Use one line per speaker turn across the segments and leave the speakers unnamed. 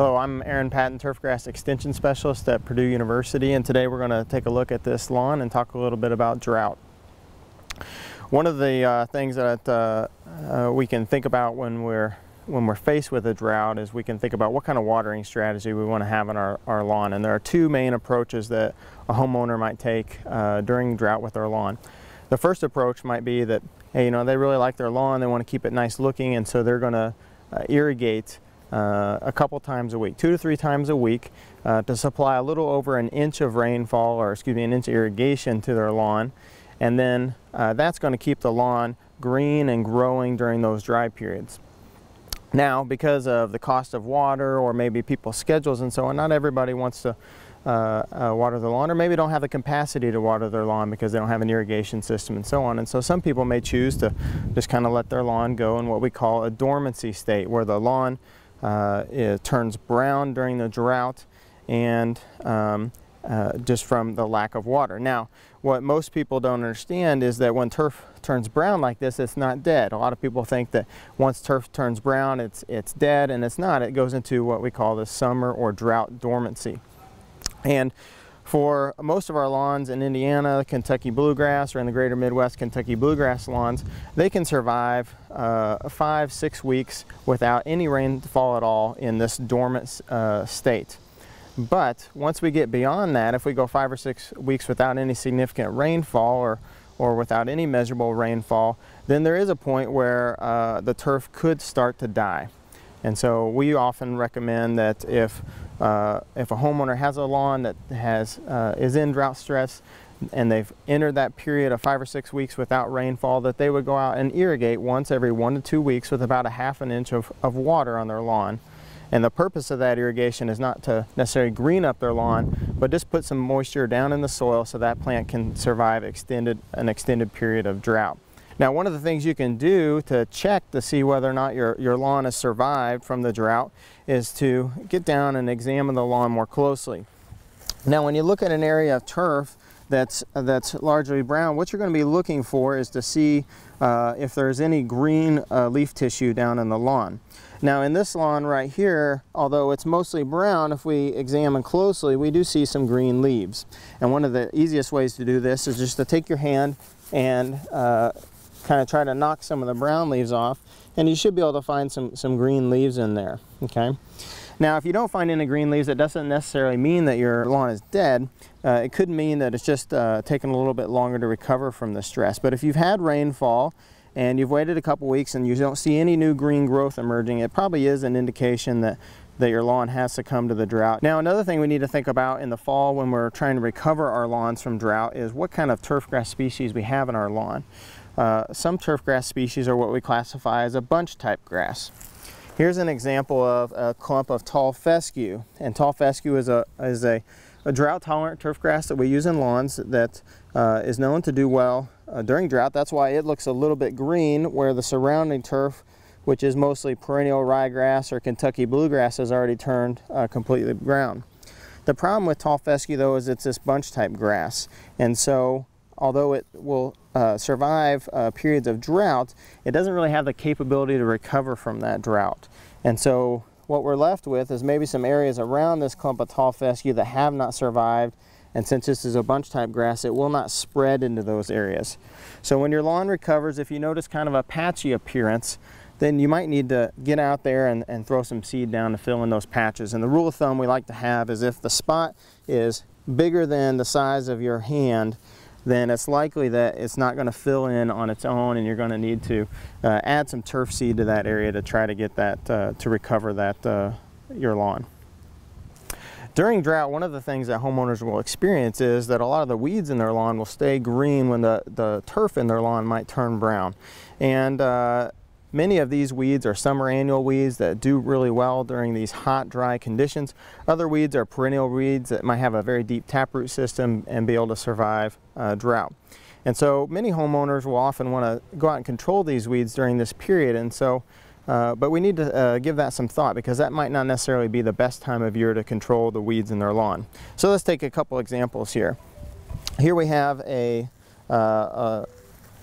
Hello, I'm Aaron Patton, Turfgrass Extension Specialist at Purdue University, and today we're going to take a look at this lawn and talk a little bit about drought. One of the uh, things that uh, uh, we can think about when we're when we're faced with a drought is we can think about what kind of watering strategy we want to have on our, our lawn. And there are two main approaches that a homeowner might take uh, during drought with their lawn. The first approach might be that, hey, you know, they really like their lawn, they want to keep it nice looking, and so they're going to uh, irrigate uh, a couple times a week, two to three times a week, uh, to supply a little over an inch of rainfall, or excuse me, an inch of irrigation to their lawn. And then uh, that's going to keep the lawn green and growing during those dry periods. Now, because of the cost of water or maybe people's schedules and so on, not everybody wants to uh, uh, water their lawn or maybe don't have the capacity to water their lawn because they don't have an irrigation system and so on. And so some people may choose to just kind of let their lawn go in what we call a dormancy state where the lawn uh, it turns brown during the drought and um, uh, just from the lack of water. Now, what most people don't understand is that when turf turns brown like this, it's not dead. A lot of people think that once turf turns brown, it's, it's dead, and it's not. It goes into what we call the summer or drought dormancy. And for most of our lawns in Indiana, Kentucky bluegrass, or in the greater Midwest, Kentucky bluegrass lawns, they can survive uh, five, six weeks without any rainfall at all in this dormant uh, state. But once we get beyond that, if we go five or six weeks without any significant rainfall or, or without any measurable rainfall, then there is a point where uh, the turf could start to die. And so we often recommend that if uh, if a homeowner has a lawn that has uh, is in drought stress and they've entered that period of five or six weeks without rainfall, that they would go out and irrigate once every one to two weeks with about a half an inch of, of water on their lawn. And the purpose of that irrigation is not to necessarily green up their lawn, but just put some moisture down in the soil so that plant can survive extended, an extended period of drought. Now one of the things you can do to check to see whether or not your, your lawn has survived from the drought is to get down and examine the lawn more closely. Now when you look at an area of turf that's, that's largely brown, what you're going to be looking for is to see uh, if there's any green uh, leaf tissue down in the lawn. Now in this lawn right here, although it's mostly brown, if we examine closely, we do see some green leaves. And one of the easiest ways to do this is just to take your hand and uh, kind of try to knock some of the brown leaves off and you should be able to find some, some green leaves in there, okay? Now, if you don't find any green leaves, it doesn't necessarily mean that your lawn is dead. Uh, it could mean that it's just uh, taken a little bit longer to recover from the stress. But if you've had rainfall and you've waited a couple weeks and you don't see any new green growth emerging, it probably is an indication that that your lawn has succumbed to the drought. Now another thing we need to think about in the fall when we're trying to recover our lawns from drought is what kind of turf grass species we have in our lawn. Uh, some turf grass species are what we classify as a bunch type grass. Here's an example of a clump of tall fescue. And tall fescue is a, is a, a drought tolerant turf grass that we use in lawns that uh, is known to do well uh, during drought. That's why it looks a little bit green where the surrounding turf which is mostly perennial ryegrass or Kentucky bluegrass has already turned uh, completely brown. The problem with tall fescue though is it's this bunch type grass and so although it will uh, survive uh, periods of drought, it doesn't really have the capability to recover from that drought. And so what we're left with is maybe some areas around this clump of tall fescue that have not survived and since this is a bunch type grass, it will not spread into those areas. So when your lawn recovers, if you notice kind of a patchy appearance, then you might need to get out there and, and throw some seed down to fill in those patches. And the rule of thumb we like to have is if the spot is bigger than the size of your hand, then it's likely that it's not going to fill in on its own and you're going to need to uh, add some turf seed to that area to try to get that, uh, to recover that, uh, your lawn. During drought, one of the things that homeowners will experience is that a lot of the weeds in their lawn will stay green when the, the turf in their lawn might turn brown. And uh, Many of these weeds are summer annual weeds that do really well during these hot, dry conditions. Other weeds are perennial weeds that might have a very deep taproot system and be able to survive uh, drought. And so many homeowners will often want to go out and control these weeds during this period. And so, uh, but we need to uh, give that some thought because that might not necessarily be the best time of year to control the weeds in their lawn. So let's take a couple examples here. Here we have a, uh, uh,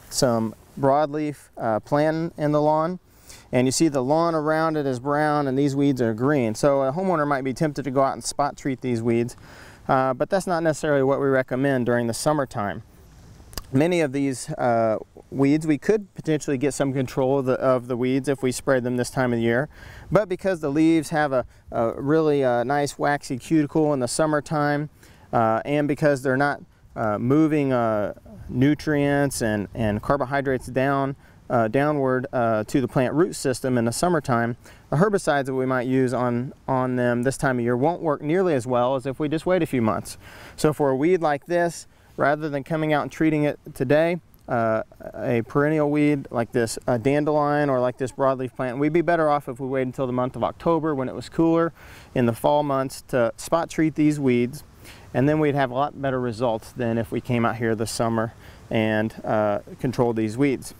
some broadleaf uh, in the lawn. and you see the lawn around it is brown and these weeds are green. So a homeowner might be tempted to go out and spot treat these weeds, uh, but that's not necessarily what we recommend during the summertime. Many of these uh, weeds, we could potentially get some control of the, of the, weeds if we sprayed them this time of year, but because the leaves have a, a really uh, nice waxy cuticle in the summertime, uh, and because they're not uh, moving uh, nutrients and, and carbohydrates down uh, downward uh, to the plant root system in the summertime, the herbicides that we might use on, on them this time of year won't work nearly as well as if we just wait a few months. So for a weed like this, rather than coming out and treating it today, uh, a perennial weed like this a dandelion or like this broadleaf plant, we'd be better off if we waited until the month of October when it was cooler in the fall months to spot treat these weeds and then we'd have a lot better results than if we came out here this summer and uh, controlled these weeds.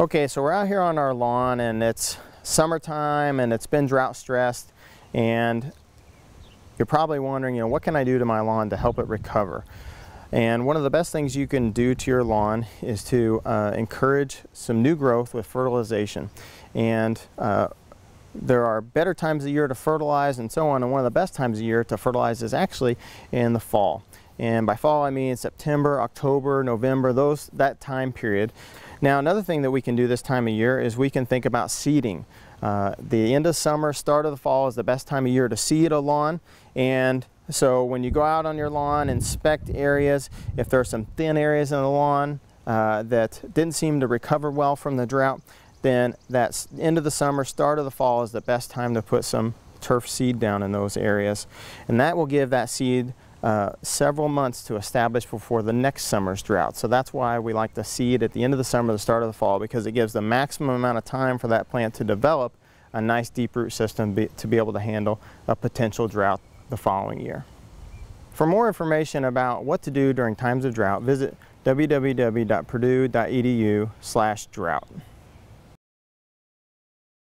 Okay, so we're out here on our lawn and it's summertime and it's been drought stressed and you're probably wondering, you know, what can I do to my lawn to help it recover? And one of the best things you can do to your lawn is to uh, encourage some new growth with fertilization. And uh, there are better times of year to fertilize and so on, and one of the best times of year to fertilize is actually in the fall. And by fall I mean September, October, November, those that time period. Now another thing that we can do this time of year is we can think about seeding. Uh, the end of summer, start of the fall is the best time of year to seed a lawn and so when you go out on your lawn, inspect areas, if there are some thin areas in the lawn uh, that didn't seem to recover well from the drought, then that end of the summer, start of the fall is the best time to put some turf seed down in those areas. And that will give that seed uh, several months to establish before the next summer's drought. So that's why we like to seed at the end of the summer, the start of the fall, because it gives the maximum amount of time for that plant to develop a nice deep root system be, to be able to handle a potential drought the following year. For more information about what to do during times of drought, visit www.purdue.edu slash drought.